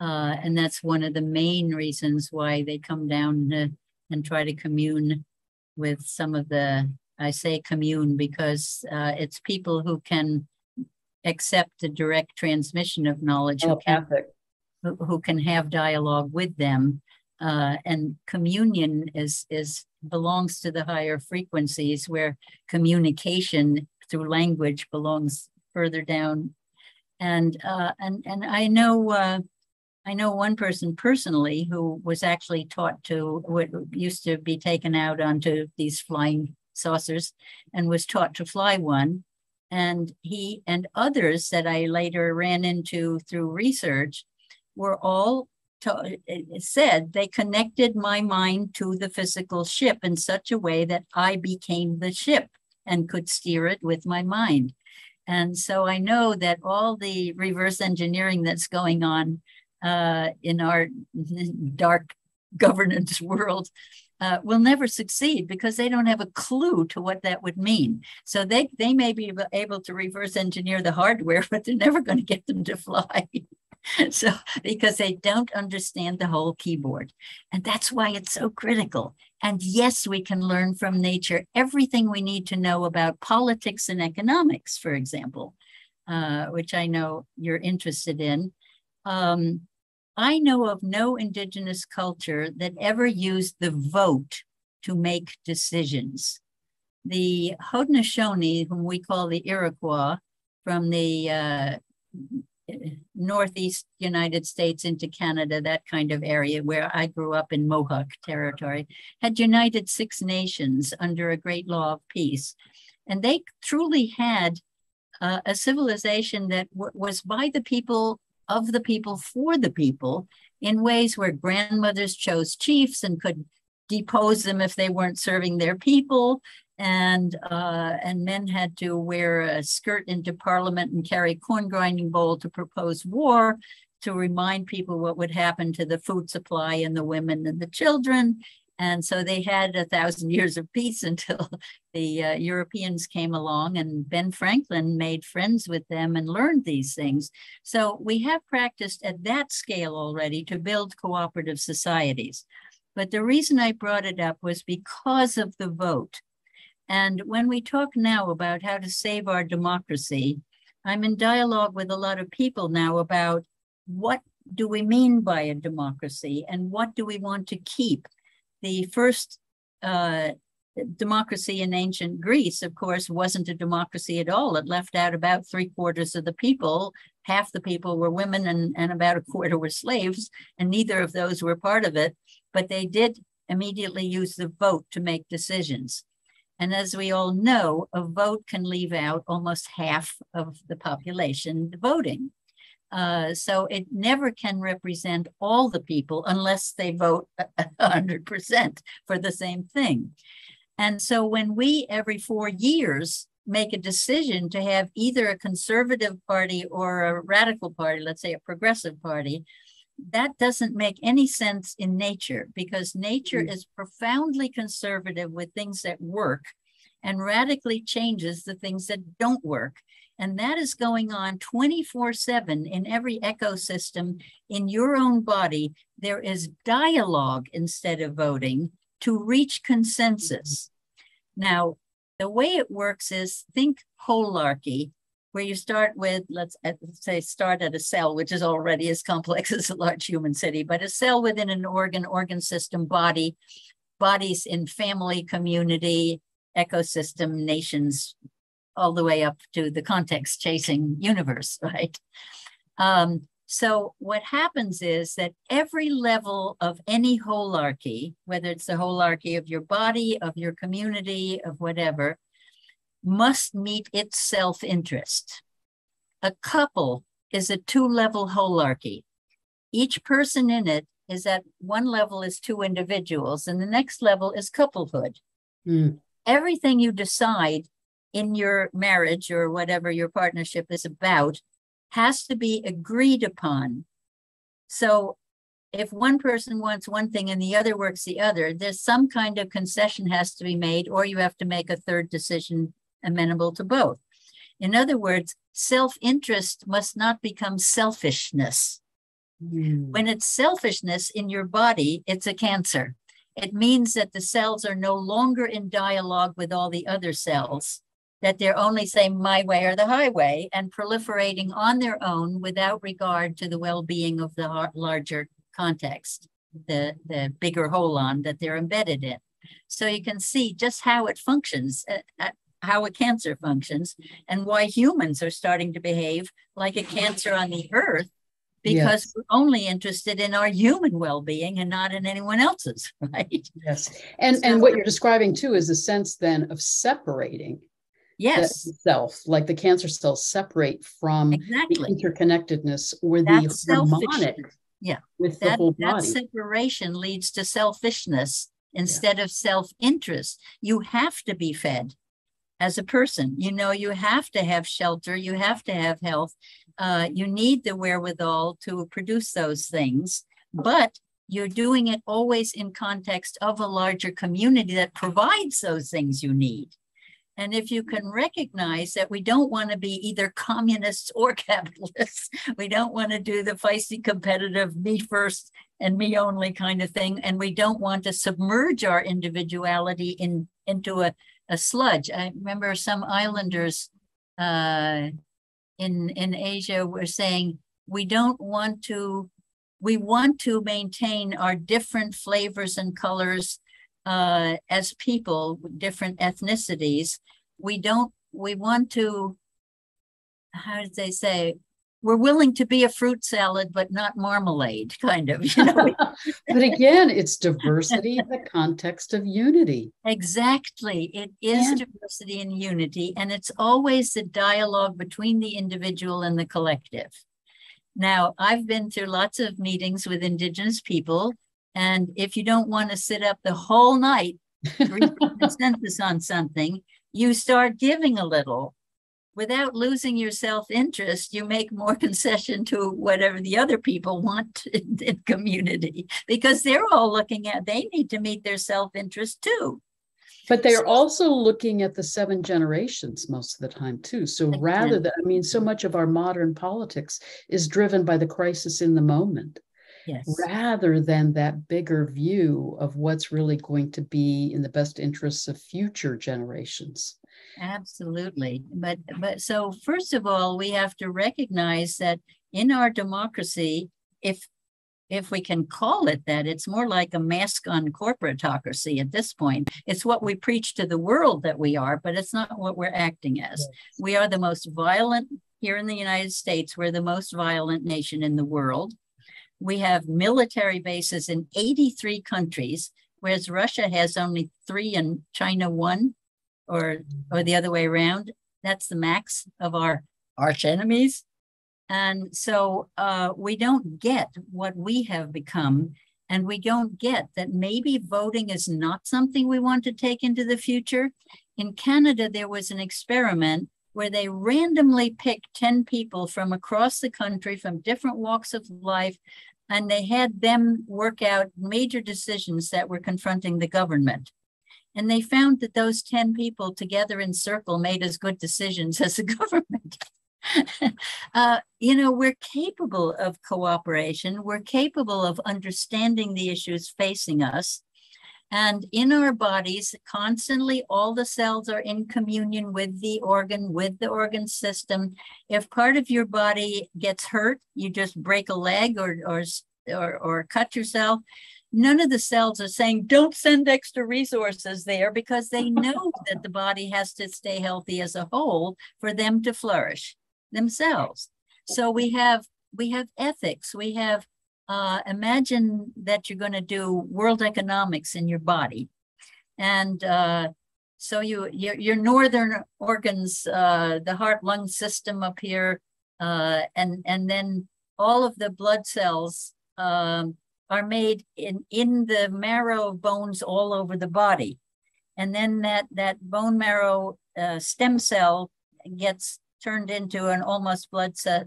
Speaker 2: uh, and that's one of the main reasons why they come down to, and try to commune with some of the. I say commune because uh, it's people who can accept the direct transmission of knowledge, who can, who, who can have dialogue with them, uh, and communion is is belongs to the higher frequencies where communication through language belongs further down. And uh, and and I know uh, I know one person personally who was actually taught to what used to be taken out onto these flying saucers and was taught to fly one and he and others that I later ran into through research were all to, said they connected my mind to the physical ship in such a way that I became the ship and could steer it with my mind. And so I know that all the reverse engineering that's going on uh, in our *laughs* dark governance world uh, will never succeed because they don't have a clue to what that would mean. So they, they may be able to reverse engineer the hardware, *laughs* but they're never going to get them to fly. *laughs* so because they don't understand the whole keyboard and that's why it's so critical and yes we can learn from nature everything we need to know about politics and economics for example uh, which i know you're interested in um, i know of no indigenous culture that ever used the vote to make decisions the haudenosaunee whom we call the iroquois from the uh, northeast United States into Canada, that kind of area where I grew up in Mohawk territory, had united six nations under a great law of peace. And they truly had uh, a civilization that was by the people, of the people, for the people, in ways where grandmothers chose chiefs and could depose them if they weren't serving their people. And uh, and men had to wear a skirt into parliament and carry corn grinding bowl to propose war to remind people what would happen to the food supply and the women and the children and so they had a thousand *laughs* years of peace until the uh, Europeans came along, and Ben Franklin made friends with them and learned these things. So we have practiced at that scale already to build cooperative societies. But the reason I brought it up was because of the vote. And when we talk now about how to save our democracy, I'm in dialogue with a lot of people now about what do we mean by a democracy and what do we want to keep. The first uh, democracy in ancient Greece, of course, wasn't a democracy at all. It left out about three quarters of the people. Half the people were women and, and about a quarter were slaves, and neither of those were part of it. But they did immediately use the vote to make decisions. And as we all know, a vote can leave out almost half of the population voting. Uh, so it never can represent all the people unless they vote 100% for the same thing. And so when we every four years make a decision to have either a conservative party or a radical party, let's say a progressive party, that doesn't make any sense in nature because nature mm. is profoundly conservative with things that work and radically changes the things that don't work. And that is going on 24 7 in every ecosystem in your own body. There is dialogue instead of voting to reach consensus. Now, the way it works is think holarchy where you start with, let's, let's say, start at a cell, which is already as complex *laughs* as a large human city, but a cell within an organ, organ system, body, bodies in family, community, ecosystem, nations, all the way up to the context chasing universe, *laughs* right? Um, so what happens is that every level of any holarchy, whether it's the holarchy of your body, of your community, of whatever, must meet its self interest. A couple is a two level holarchy. Each person in it is at one level is two individuals, and the next level is couplehood. Mm. Everything you decide in your marriage or whatever your partnership is about has to be agreed upon. So if one person wants one thing and the other works the other, there's some kind of concession has to be made, or you have to make a third decision amenable to both. In other words, self interest must not become selfishness. Mm. When it's selfishness in your body, it's a cancer. It means that the cells are no longer in dialogue with all the other cells, that they're only saying my way or the highway and proliferating on their own without regard to the well being of the larger context, the, the bigger holon that they're embedded in. So you can see just how it functions, uh, uh, how a cancer functions, and why humans are starting to behave like a cancer on the earth because yes. we're only interested in our human well-being and not in anyone else's *laughs* right
Speaker 1: yes and so, and what you're describing too is a sense then of separating
Speaker 2: yes
Speaker 1: self like the cancer cells separate from
Speaker 2: exactly.
Speaker 1: the interconnectedness or That's the harmonic
Speaker 2: yeah
Speaker 1: with
Speaker 2: that,
Speaker 1: the whole body.
Speaker 2: that separation leads to selfishness instead yeah. of self-interest you have to be fed as a person you know you have to have shelter you have to have health uh, you need the wherewithal to produce those things but you're doing it always in context of a larger community that provides those things you need and if you can recognize that we don't want to be either communists or *laughs* capitalists, we don't want to do the feisty competitive me first and me only kind of thing. And we don't want to submerge our individuality in into a, a sludge. I remember some islanders uh, in, in Asia were saying, we don't want to, we want to maintain our different flavors and colors uh, as people, with different ethnicities. We don't, we want to, how did they say, we're willing to be a fruit salad, but not marmalade, *laughs* kind of. You know? *laughs*
Speaker 1: but again, it's diversity in the context of unity.
Speaker 2: Exactly. It is yeah. diversity and unity, and it's always the dialogue between the individual and the collective. Now, I've been through lots of meetings with Indigenous people and if you don't want to sit up the whole night reaching *laughs* consensus on something, you start giving a little. Without losing your self-interest, you make more *laughs* concession to whatever the other people want *laughs* in, in community because they're all looking at they need to meet their self-interest too.
Speaker 1: But they're also looking at the seven generations most of the time, too. So rather than, I mean, so much of our modern politics is driven by the crisis in the moment
Speaker 2: yes.
Speaker 1: rather than that bigger view of what's really going to be in the best interests of future generations
Speaker 2: absolutely but but so first of all we have to recognize that in our democracy if if we can call it that, it's more like a mask on corporatocracy at this point. It's what we preach to the world that we are, but it's not what we're acting as. Yes. We are the most violent here in the United States. We're the most violent nation in the world. We have military bases in 83 countries, whereas Russia has only three and China one, or or the other way around. That's the max of our arch enemies. And so uh, we don't get what we have become. And we don't get that maybe voting is not something we want to take into the future. In Canada, there was an experiment where they randomly picked 10 people from across the country from different walks of life and they had them work out major decisions that were confronting the government. And they found that those 10 people together in circle made as good decisions as the *laughs* government. uh, you know, we're capable of cooperation. We're capable of understanding the issues facing us. And in our bodies, constantly all the cells are in communion with the organ, with the organ system. If part of your body gets hurt, you just break a leg or, or, or, or cut yourself. None of the cells are saying, don't send extra resources there because they *laughs* know that the body has to stay healthy as a whole for them to flourish themselves. So we have we have ethics, we have uh, imagine that you're going to do world economics in your body. And uh, so you, your, your northern organs, uh, the heart lung system up here, uh, and, and then all of the blood cells um, are made in, in the marrow bones all over the body. And then that, that bone marrow uh, stem cell gets turned into an almost blood cell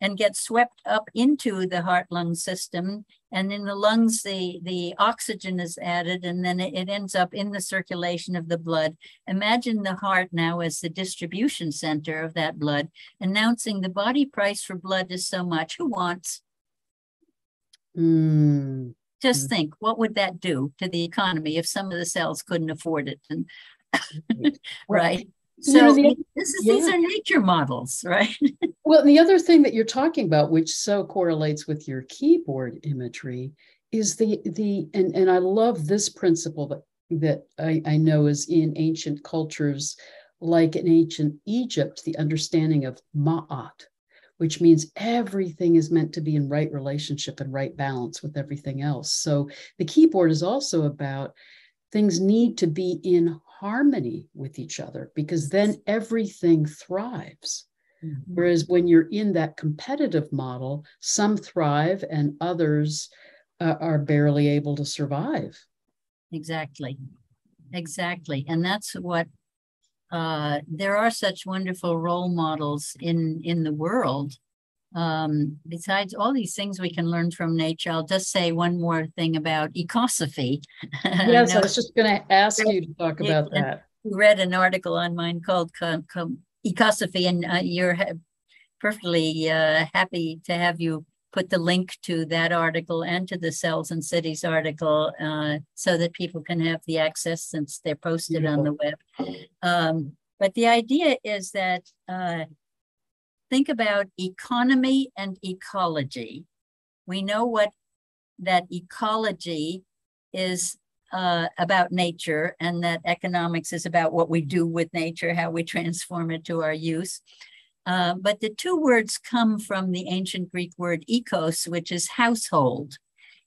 Speaker 2: and gets swept up into the heart lung system. And in the lungs the the oxygen is added and then it, it, ends up in the circulation of the blood. Imagine the heart now as the distribution center of that blood announcing the body price for blood is so much. Who wants?
Speaker 1: Mm.
Speaker 2: just think what would that do to the economy if some of the cells couldn't afford it? And *laughs* right so you know, this is, yeah. these are nature models, *laughs* right?
Speaker 1: well, the other thing that you're talking about, which so correlates with your keyboard imagery, is the the and and I love this principle that that I, I know is in ancient cultures, like in ancient Egypt, the understanding of ma'at, which means everything is meant to be in right relationship and right balance with everything else. So the keyboard is also about things need to be in harmony with each other because then everything thrives. Mm-hmm. Whereas when you're in that competitive model, some thrive and others uh, are barely able to survive.
Speaker 2: Exactly. Exactly. And that's what uh, there are such wonderful role models in in the world um, besides all these things we can learn from nature, I'll just say one more thing about ecosophy. *laughs*
Speaker 1: Yes, I, I was just going to ask you to talk about that.
Speaker 2: We read an article on mine called Ecosophy, and uh, you're ha- perfectly uh, happy to have you put the link to that article and to the Cells and Cities article uh, so that people can have the access since they're posted Beautiful. on the web. Um, but the idea is that uh, think about economy and ecology. We know what that ecology is uh, about nature and that economics is about what we do with nature, how we transform it to our use. Uh, but the two words come from the ancient Greek word ekos, which is household.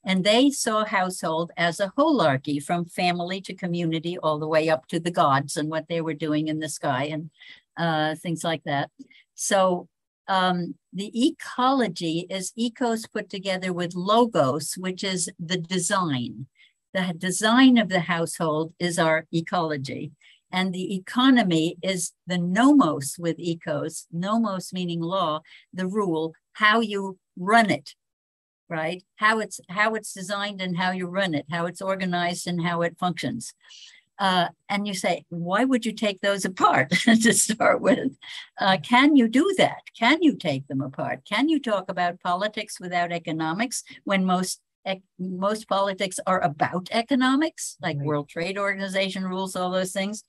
Speaker 2: And they saw household as a holarchy from family to community, all the way up to the gods and what they were doing in the sky and uh, things like that. So um, the ecology is ecos put together with logos, which is the design. The design of the household is our ecology. And the economy is the nomos with ecos, nomos meaning law, the rule, how you run it, right? How it's how it's designed and how you run it, how it's organized and how it functions. Uh, and you say, why would you take those apart *laughs* to start with? Uh, can you do that? Can you take them apart? Can you talk about politics without economics when most most politics are about economics, like right. World Trade Organization rules, all those things.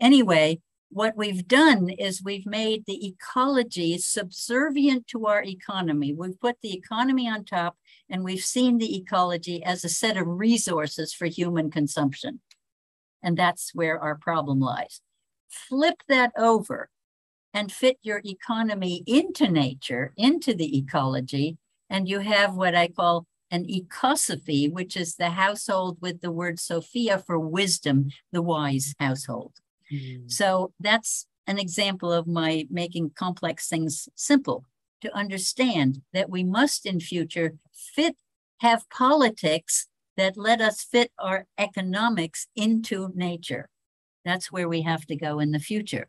Speaker 2: Anyway, what we've done is we've made the ecology subservient to our economy. We've put the economy on top and we've seen the ecology as a set of resources for human consumption. And that's where our problem lies. Flip that over and fit your economy into nature, into the ecology, and you have what I call an ecosophy, which is the household with the word Sophia for wisdom, the wise household. Mm. So that's an example of my making complex things simple to understand that we must in future fit have politics that let us fit our economics into nature. That's where we have to go in the future.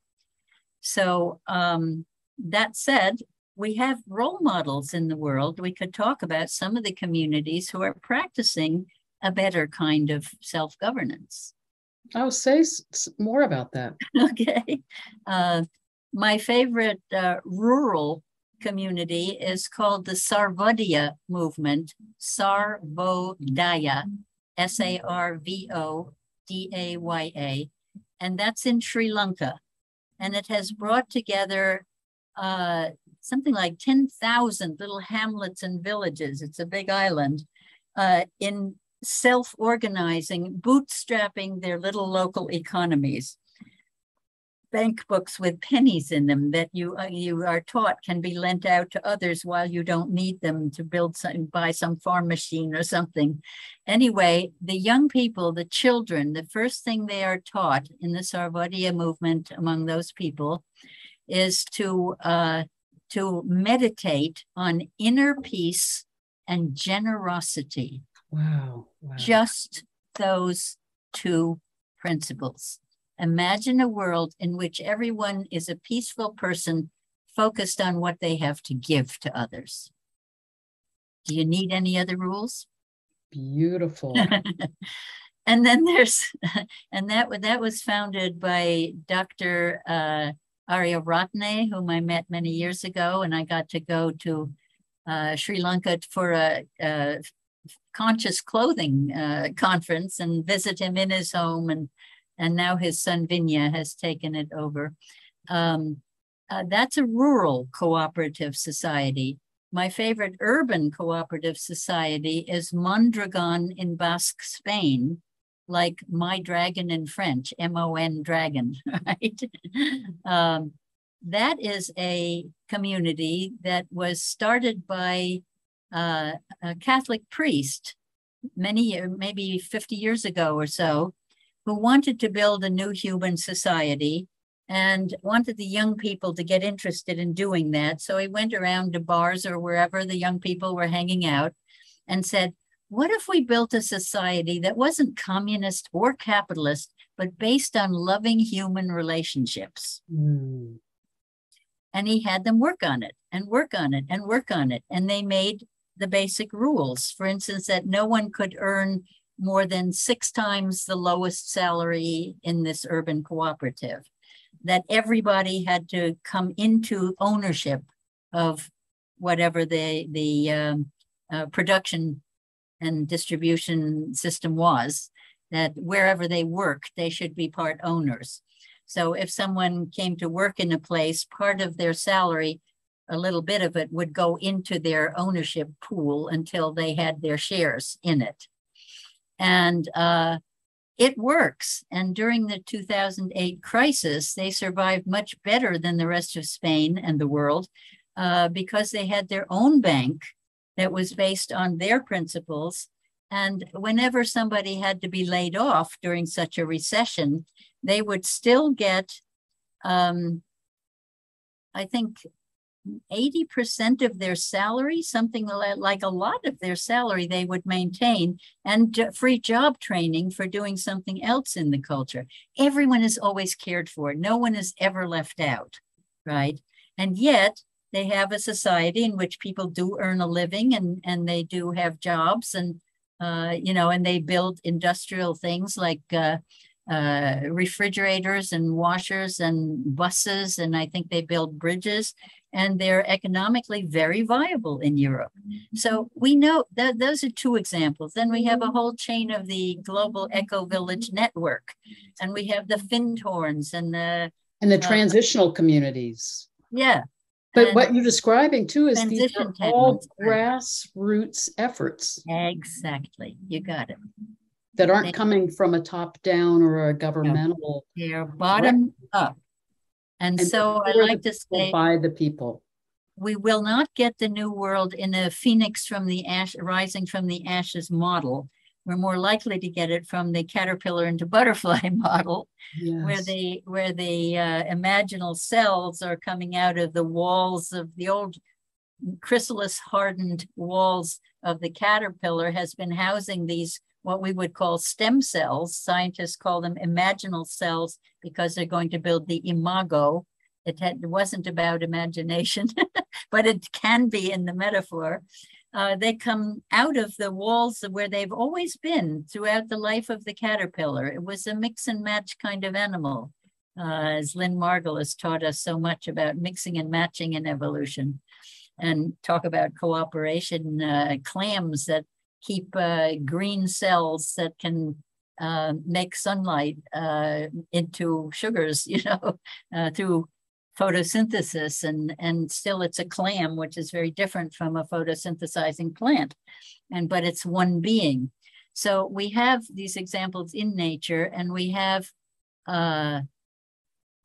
Speaker 2: So, um, that said, we have role models in the world. We could talk about some of the communities who are practicing a better kind of self governance.
Speaker 1: I'll say more about that. *laughs*
Speaker 2: okay. Uh, my favorite uh, rural community is called the Sarvodaya movement, Sarvodaya, S A R V O D A Y A, and that's in Sri Lanka. And it has brought together uh, something like 10,000 little hamlets and villages. It's a big island uh, in self organizing, bootstrapping their little local economies bank books with pennies in them that you uh, you are taught can be lent out to others while you don't need them to build some buy some farm machine or something. Anyway the young people the children the first thing they are taught in the sarvodaya movement among those people is to uh, to meditate on inner peace and generosity.
Speaker 1: Wow, wow.
Speaker 2: just those two principles Imagine a world in which everyone is a peaceful person focused on what they have to give to others. Do you need any other rules?
Speaker 1: Beautiful. *laughs*
Speaker 2: and then there's, *laughs* and that that was founded by Dr. Uh, Ariyaratne, whom I met many years ago, and I got to go to uh, Sri Lanka for a, a conscious clothing uh, conference and visit him in his home, and and now his son Vinya has taken it over. Um, uh, that's a rural cooperative society. My favorite urban cooperative society is Mondragon in Basque Spain, like my dragon in French, M O N dragon, *laughs* right? um, that is a community that was started by uh, a Catholic priest many, maybe 50 years ago or so, who wanted to build a new human society and wanted the young people to get interested in doing that. So he went around to bars or wherever the young people were hanging out and said, What if we built a society that wasn't communist or capitalist, but based on loving human relationships? Mm. And he had them work on it and work on it and work on it. And they made the basic rules. For instance, that no one could earn more than six times the lowest salary in this urban cooperative that everybody had to come into ownership of whatever the the um, uh, production and distribution system was that wherever they work they should be part owners. So if someone came to work in a place part of their salary a little bit of it would go into their ownership pool until they had their shares in it and uh, it works. And during the 2008 crisis, they survived much better than the rest of Spain and the world uh, because they had their own bank that was based on their principles. And whenever somebody had to be laid off during such a recession, they would still get, um, I think, 80% of their salary, something like a lot of their salary, they would maintain, and free job training for doing something else in the culture. Everyone is always cared for, no one is ever left out, right? And yet, they have a society in which people do earn a living and, and they do have jobs and uh, you know and they build industrial things like uh, uh, refrigerators and washers and buses and i think they build bridges and they're economically very viable in Europe. So we know that those are two examples. Then we have a whole chain of the global eco village network, and we have the Findhorns and the
Speaker 1: and the uh, transitional communities.
Speaker 2: Yeah.
Speaker 1: But and what you're describing too is these are all grassroots efforts.
Speaker 2: Exactly. You got it.
Speaker 1: That aren't they, coming from a top down or a governmental.
Speaker 2: They're bottom up. And, and so I like to say
Speaker 1: by the people.
Speaker 2: We will not get the new world in a phoenix from the ash rising from the ashes model. We're more likely to get it from the caterpillar into *laughs* butterfly model, yes. where the where the uh, imaginal cells are coming out of the walls of the old chrysalis hardened walls of the caterpillar has been housing these what we would call stem cells. Scientists call them imaginal cells because they're going to build the imago. It, had, it wasn't about imagination, *laughs* but it can be in the metaphor. Uh, they come out of the walls where they've always been throughout the life of the caterpillar. It was a mix and match kind of animal, uh, as Lynn Margulis taught us so much about mixing and matching in evolution and talk about cooperation uh, clams that keep uh, green cells that can uh, make sunlight uh, into sugars, *laughs* you know, uh, through photosynthesis. And, and still it's a clam, which is very different from a photosynthesizing plant. And but it's one being. So we have these examples in nature, and we have uh,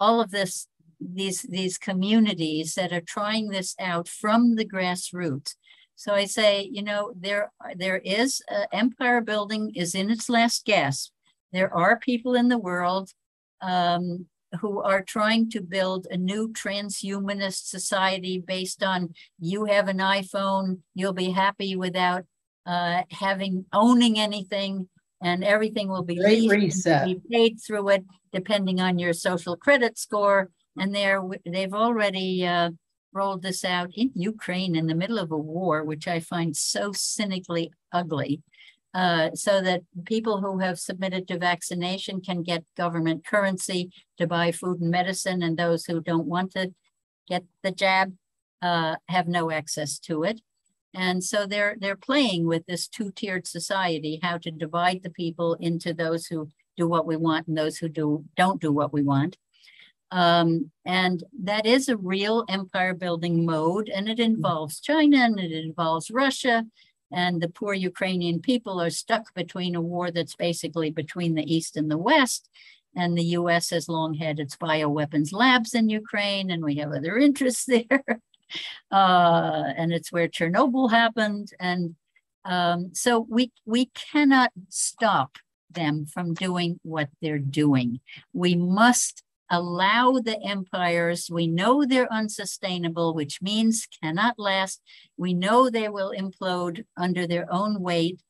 Speaker 2: all of this, these these communities that are trying this out from the grassroots so I say, you know, there there is uh, empire building is in its last gasp. There are people in the world um, who are trying to build a new transhumanist society based on you have an iPhone, you'll be happy without uh, having owning anything. and everything will be,
Speaker 1: reset.
Speaker 2: be paid through it depending on your social credit score. And they're they've already uh, rolled this out in Ukraine in the middle of a war, which I find so cynically ugly. Uh, so that people who have submitted to vaccination can get government currency to buy food and medicine, and those who don't want to get the jab uh, have no access to it. And so they're they're playing with this two-tiered society, how to divide the people into those who do what we want and those who do don't do what we want. Um, and that is a real empire building mode, and it involves China and it involves Russia. And the poor Ukrainian people are stuck between a war that's basically between the East and the West. And the US has long had its bioweapons labs in Ukraine, and we have other *laughs* interests there. uh, and it's where Chernobyl happened. And um, so we, we cannot stop them from doing what they're doing. We must allow the empires. We know they're unsustainable, which means cannot last. We know they will implode under their own weight,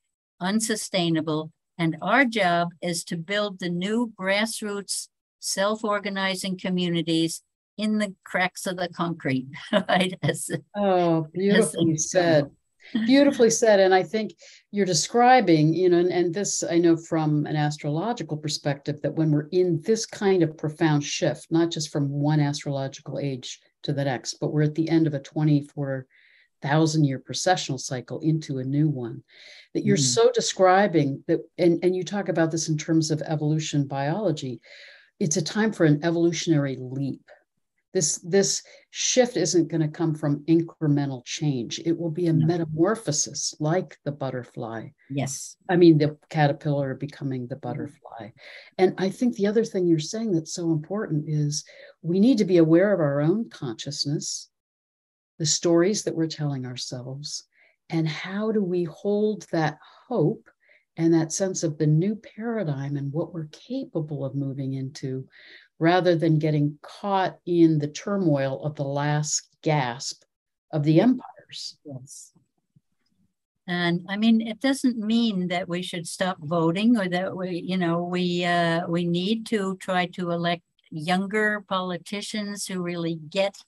Speaker 2: unsustainable. And our job is to build the new grassroots self organizing communities in the cracks of the concrete, *laughs* right?
Speaker 1: As, oh, beautifully said. Beautifully said. And I think you're describing, you know, and, and this I know from an astrological perspective that when we're in this kind of profound shift, not just from one astrological age to the next, but we're at the end of a 24,000 year precessional cycle into a new one, that you're mm. so describing that, and, and you talk about this in terms of evolution biology, it's a time for an evolutionary leap this this shift isn't going to come from incremental change. It will be a no. metamorphosis like the butterfly.
Speaker 2: Yes.
Speaker 1: I mean the caterpillar becoming the butterfly. And i think the other thing you're saying that's so important is we need to be aware of our own consciousness the stories that we're telling ourselves and how do we hold that hope and that sense of the new paradigm and what we're capable of moving into rather than getting caught in the turmoil of the last gasp of the empires.
Speaker 2: Yes. And I mean, it doesn't mean that we should stop voting or that we, you know, we uh, we need to try to elect younger politicians who really get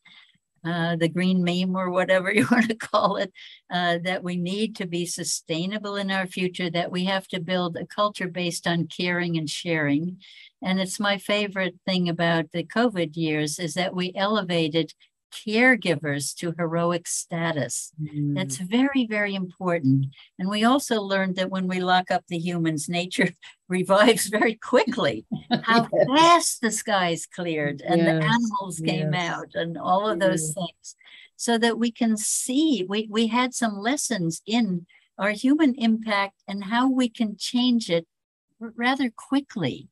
Speaker 2: uh, the green meme or whatever *laughs* you want to call it, uh, that we need to be sustainable in our future, that we have to build a culture based on caring and sharing. And it's my favorite thing about the COVID years is that we elevated caregivers to heroic status. Mm. That's very, very important. And we also learned that when we lock up the humans, nature *laughs* revives very quickly. How *laughs* yes. fast the skies cleared and yes. the animals came yes. out and all of those things. So that we can see, we, we had some lessons in our human impact and how we can change it rather quickly.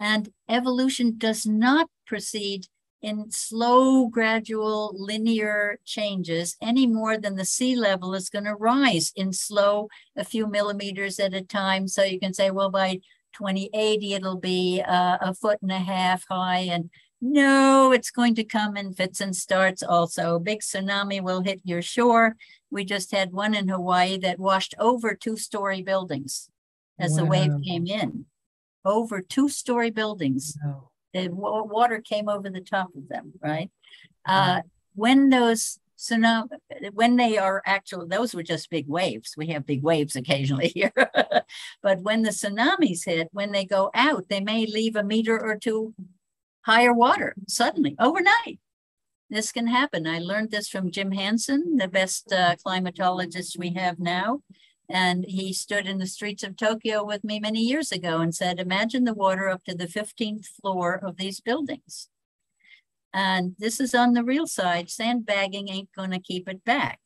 Speaker 2: And evolution does not proceed in slow, gradual, linear changes any more than the sea level is going to rise in slow, a few millimeters at a time. So you can say, well, by 2080, it'll be uh, a foot and a half high. And no, it's going to come in fits and starts also. A Big tsunami will hit your shore. We just had one in Hawaii that washed over two story buildings as wow. the wave came in. Over two story buildings. Wow the water came over the top of them, right? Uh, when those tsunami, when they are actual, those were just big waves. We have big waves occasionally *laughs* here. but when the tsunamis hit, when they go out, they may leave a meter or two higher water suddenly overnight. This can happen. I learned this from Jim Hansen, the best uh, climatologist we have now. And he stood in the streets of Tokyo with me many years ago and said, Imagine the water up to the 15th floor of these buildings. And this is on the real side. Sandbagging ain't going to keep it back.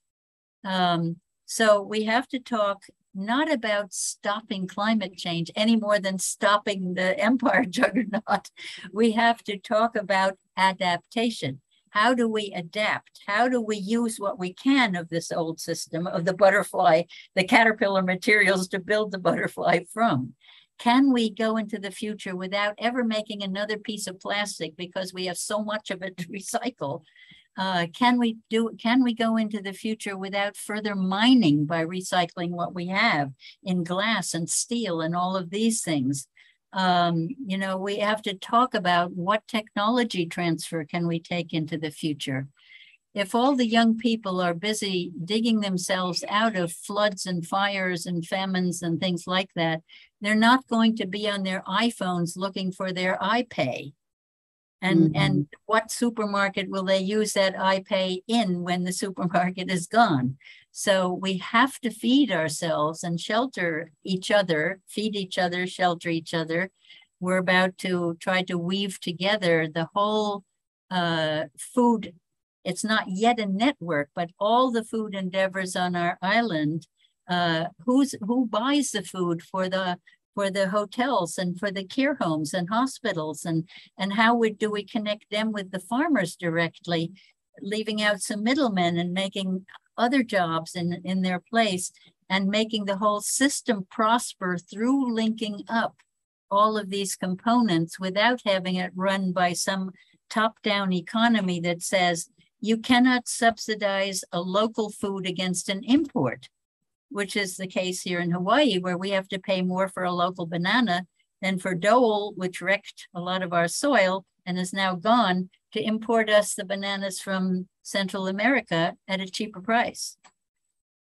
Speaker 2: Um, so we have to talk not about stopping climate change any more than stopping the *laughs* empire juggernaut. We have to talk about adaptation. How do we adapt? How do we use what we can of this old system of the butterfly, the caterpillar materials to build the butterfly from? Can we go into the future without ever making another piece of plastic because we have so much of it to recycle? uh, can we do can we go into the future without further mining by recycling what we have in glass and steel and all of these things um, you know we have to talk about what technology transfer can we take into the future if all the young people are busy digging themselves out of floods and fires and famines and things like that they're not going to be on their iphones looking for their ipay and mm-hmm. and what supermarket will they use that iPay in when the supermarket is gone? So we have to feed ourselves and shelter each other, feed each other, shelter each other. We're about to try to weave together the whole uh, food. It's not yet a network, but all the food endeavors on our island. Uh, who's who buys the food for the for the hotels and for the care homes and hospitals and and how would do we connect them with the farmers directly leaving out some middlemen and making other jobs in in their place and making the whole system prosper through linking up all of these components without having it run by some top down economy that says you cannot subsidize a local food against an import which is the case here in Hawaii, where we have to pay more for a local banana than for Dole, which wrecked a lot of our soil and is now gone, to import us the bananas from Central America at a cheaper price.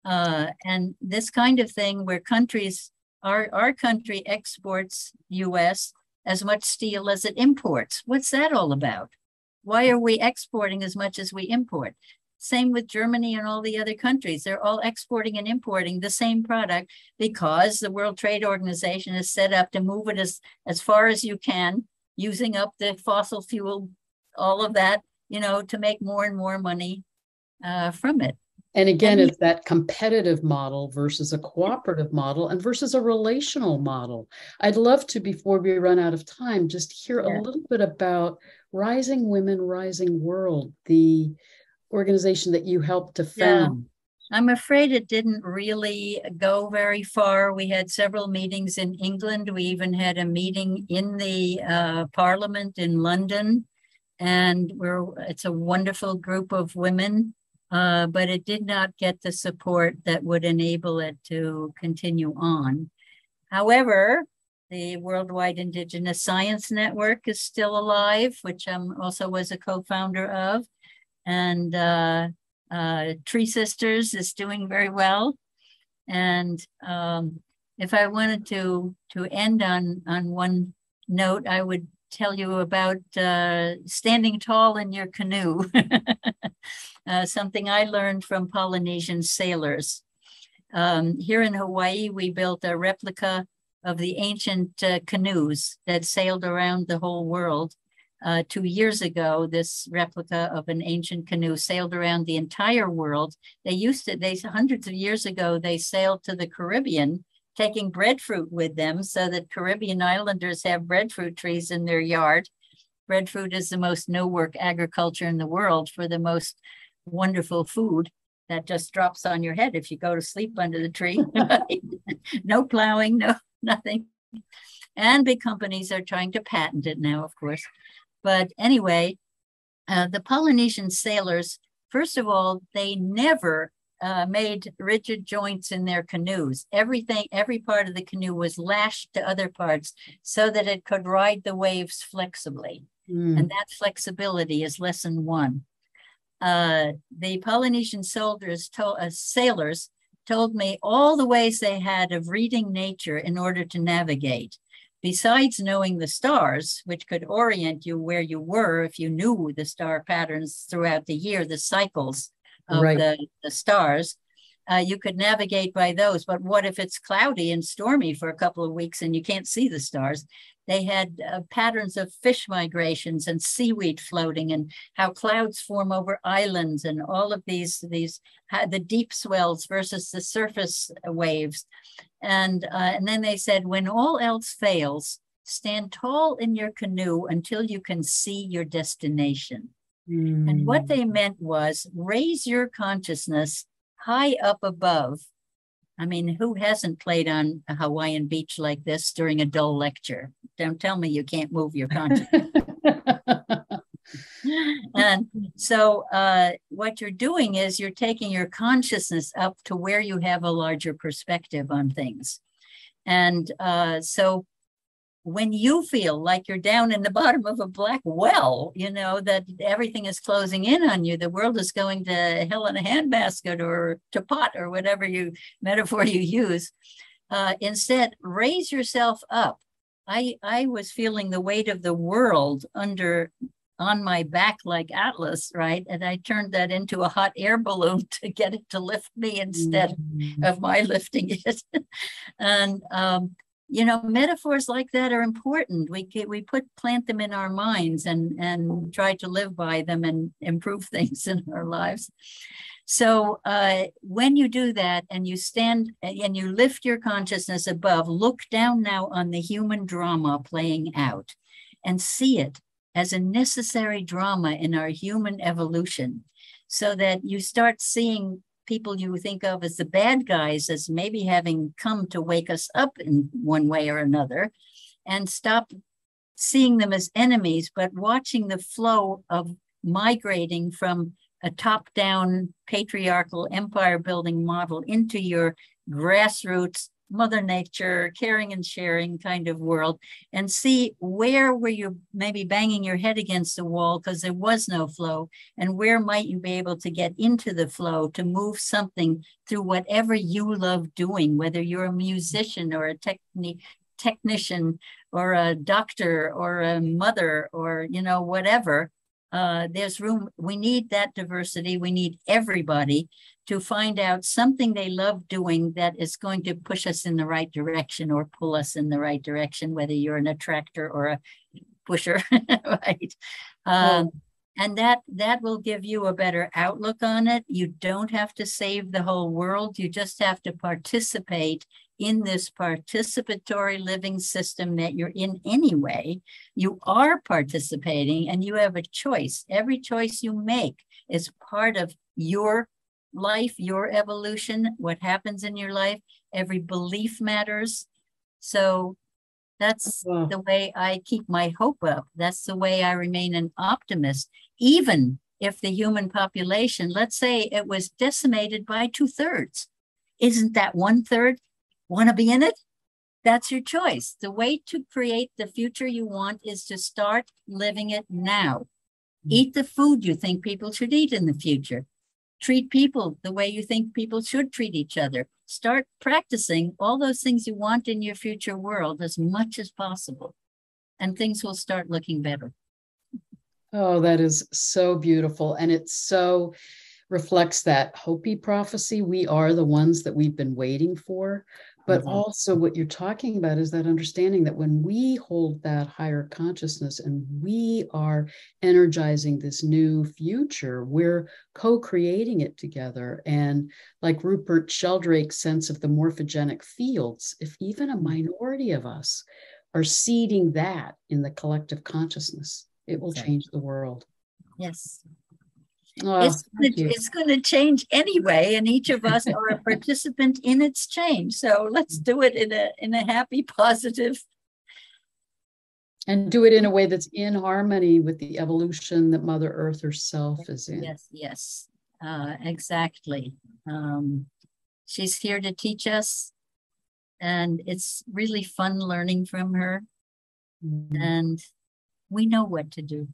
Speaker 2: Uh, and this kind of thing where countries, our, our country exports US as much steel as it imports. What's that all about? Why are we exporting as much as we import? Same with Germany and all the other countries. They're all exporting and importing the same product because the World Trade Organization is set up to move it as, as far as you can, using up the fossil fuel, all of that, you know, to make more and more money uh, from it.
Speaker 1: And again, and it's that competitive model versus a cooperative model and versus a relational model. I'd love to, before we run out of time, just hear yeah. a little bit about Rising Women, Rising World, the organization that you helped to found?
Speaker 2: Yeah. I'm afraid it didn't really go very far. We had several meetings in England. We even had a meeting in the uh, Parliament in London, and we're it's a wonderful group of women. Uh, but it did not get the support that would enable it to continue on. However, the Worldwide Indigenous Science Network is still alive, which i'm also was a co-founder of and uh, uh, Tree Sisters is doing very well. And um, if I wanted to to end on on one note, I would tell you about uh, standing tall in your canoe. *laughs* uh, something I learned from Polynesian sailors. Um, here in Hawaii, we built a replica of the ancient uh, canoes that sailed around the whole world uh, two years ago, this replica of an ancient canoe sailed around the entire world. They used to, they hundreds of years ago, they sailed to the Caribbean, taking breadfruit with them so that Caribbean islanders have breadfruit trees in their yard. Breadfruit is the most no work agriculture in the world for the most wonderful food that just drops on your head if you go to sleep under the tree. *laughs* *laughs* no plowing, no nothing. And big companies are trying to patent it now, of course. But anyway, uh, the Polynesian sailors, first of all, they never uh, made rigid joints in their canoes. Everything, every part of the canoe was lashed to other parts so that it could ride the waves flexibly. Mm. And that flexibility is lesson one. Uh, the Polynesian soldiers told, uh, sailors told me all the ways they had of reading nature in order to navigate besides knowing the stars, which could orient you where you were if you knew the star patterns throughout the year, the cycles of right. the, the stars, uh, you could navigate by those. But what if it's cloudy and stormy for a couple of weeks and you can't see the stars? They had uh, patterns of fish migrations and seaweed floating, and how clouds form over islands, and all of these these the deep swells versus the surface waves, and uh, and then they said when all else fails, stand tall in your canoe until you can see your destination. Mm. And what they hmm. meant was raise your consciousness high up above I mean, who hasn't played on a Hawaiian beach like this during a dull lecture? Don't tell me you can't move your conscience. *laughs* and So, uh, what you're doing is you're taking your consciousness up to where you have a larger perspective on things. And uh, so, when you feel like you're down in the *laughs* bottom of a black well, you know, that everything is closing in on you, the world is going to hell in a handbasket or to pot or whatever you *laughs* metaphor you use. Uh, instead, raise yourself up. I, I was feeling the weight of the world under on my back like Atlas, right? And I turned that into a hot air balloon *laughs* to get it to lift me instead mm-hmm. of my lifting it. and um, you know, metaphors like that are important. We we put plant them in our minds and and try to live by them and improve *laughs* things in our lives. So uh, when you do that and you stand and you lift your consciousness above, look down now on the human drama playing out and see it as a necessary drama in our human evolution so that you start seeing people you think of as the bad guys as maybe having come to wake us up in one way or another and stop seeing them as enemies but watching the flow of migrating from a top down patriarchal empire building model into your grassroots mother nature caring and sharing kind of world and see where were you maybe banging your head against the wall because there was no flow and where might you be able to get into the flow to move something through whatever you love doing whether you're a musician or a techni- technician or a doctor or a mother or you know whatever uh, there's room. We need that diversity. We need everybody to find out something they love doing that is going to push us in the right direction or pull us in the right direction, whether you're an attractor or a pusher, *laughs* right? Um, and that that will give you a better outlook on it. You don't have to save the whole world. You just have to participate in this participatory living system that you're in anyway, you are participating and you have a choice. Every choice you make is part of your life, your evolution, what happens in your life. Every belief matters. So that's wow. the way I keep my hope up. That's the way I remain an optimist, even if the human population, let's say it was decimated by two thirds. Isn't that one third Want to be in it? That's your choice. The way to create the future you want is to start living it now. Mm-hmm. Eat the food you think people should eat in the future. Treat people the way you think people should treat each other. Start practicing all those things you want in your future world as much as possible, and things will start looking better.
Speaker 1: Oh, that is so beautiful. And it so reflects that Hopi prophecy. We are the ones that we've been waiting for. But mm-hmm. also, what you're talking about is that understanding that when we hold that higher consciousness and we are energizing this new future, we're co creating it together. And like Rupert Sheldrake's sense of the morphogenic fields, if even a mm-hmm. minority of us are seeding that in the collective consciousness, it will change the world.
Speaker 2: Yes. Oh, it's, going to change anyway, and each of us are a participant in its change. So let's do it in a in a happy, positive,
Speaker 1: and do it in a way that's in harmony with the evolution that Mother Earth herself is in.
Speaker 2: Yes, yes, uh, exactly. Um, she's here to teach us, and it's really fun learning from her, mm-hmm. and we know what to do.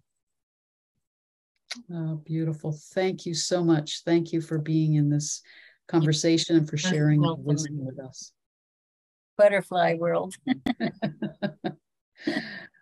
Speaker 1: Oh, beautiful. Thank you so much. Thank you for being in this conversation and for sharing your wisdom with us.
Speaker 2: Butterfly world. *laughs* *laughs*